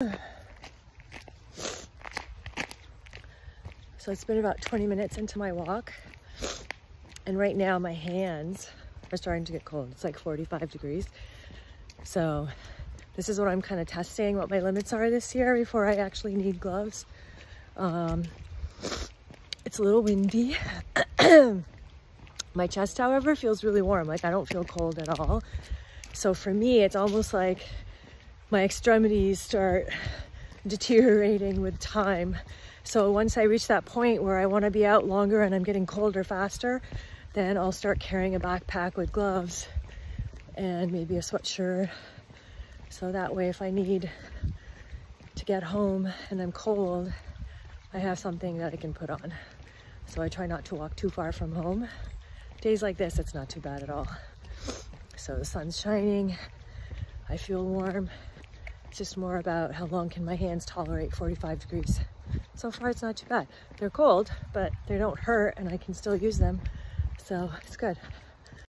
So it's been about 20 minutes into my walk. And right now my hands are starting to get cold. It's like 45 degrees. So this is what I'm kind of testing, what my limits are this year before I actually need gloves. Um, it's a little windy. my chest, however, feels really warm. Like I don't feel cold at all. So for me, it's almost like my extremities start deteriorating with time. So once I reach that point where I want to be out longer and I'm getting colder faster, then I'll start carrying a backpack with gloves and maybe a sweatshirt. So that way, if I need to get home and I'm cold, I have something that I can put on. So I try not to walk too far from home. Days like this, it's not too bad at all. So the sun's shining, I feel warm, it's just more about how long can my hands tolerate 45 degrees. So far it's not too bad. They're cold, but they don't hurt and I can still use them. So it's good.